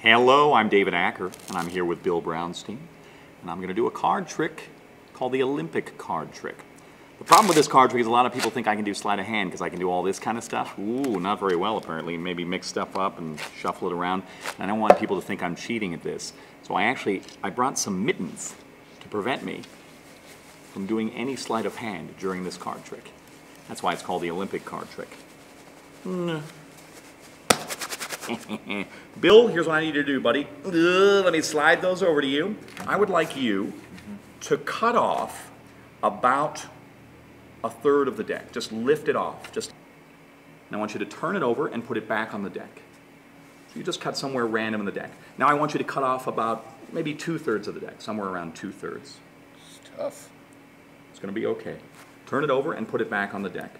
Hello, I'm David Acer, and I'm here with Bill Brownstein, and I'm going to do a card trick called the Olympic card trick. The problem with this card trick is a lot of people think I can do sleight of hand because I can do all this kind of stuff. Ooh, not very well apparently. Maybe mix stuff up and shuffle it around. And I don't want people to think I'm cheating at this. So I actually, I brought some mittens to prevent me from doing any sleight of hand during this card trick. That's why it's called the Olympic card trick. Bill, here's what I need you to do, buddy. Let me slide those over to you. I would like you to cut off about a third of the deck. Just lift it off. Just. And I want you to turn it over and put it back on the deck. So you just cut somewhere random in the deck. Now I want you to cut off about maybe two thirds of the deck, somewhere around two thirds. It's tough. It's going to be okay. Turn it over and put it back on the deck.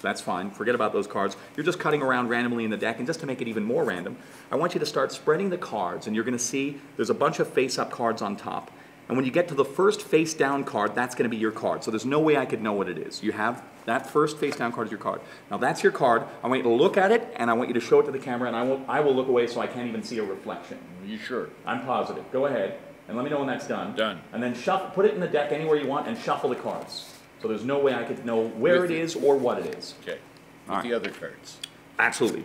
That's fine. Forget about those cards. You're just cutting around randomly in the deck, and just to make it even more random, I want you to start spreading the cards, and you're going to see there's a bunch of face-up cards on top. And when you get to the first face-down card, that's going to be your card. So there's no way I could know what it is. You have that first face-down card is your card. Now that's your card. I want you to look at it, and I want you to show it to the camera, and I will, I will look away so I can't even see a reflection. Are you sure? I'm positive. Go ahead, and let me know when that's done. Done. And then shuffle, put it in the deck anywhere you want, and shuffle the cards. So there's no way I could know where With it the- is or what it is. Okay. With All the other cards. Absolutely.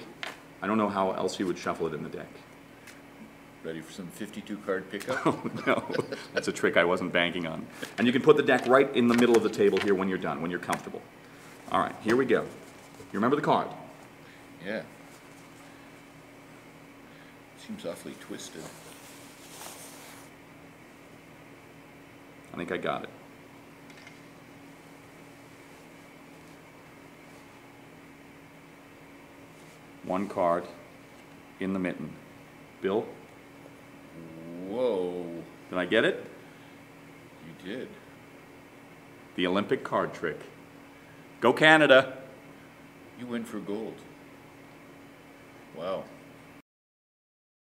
I don't know how else you would shuffle it in the deck. Ready for some 52 card pickup? Oh, no. That's a trick I wasn't banking on. And you can put the deck right in the middle of the table here when you're done, when you're comfortable. All right, here we go. You remember the card? yeah. Seems awfully twisted. I think I got it. One card in the mitten. Bill, Whoa. did I get it? You did. The Olympic card trick. Go Canada! You win for gold. Wow.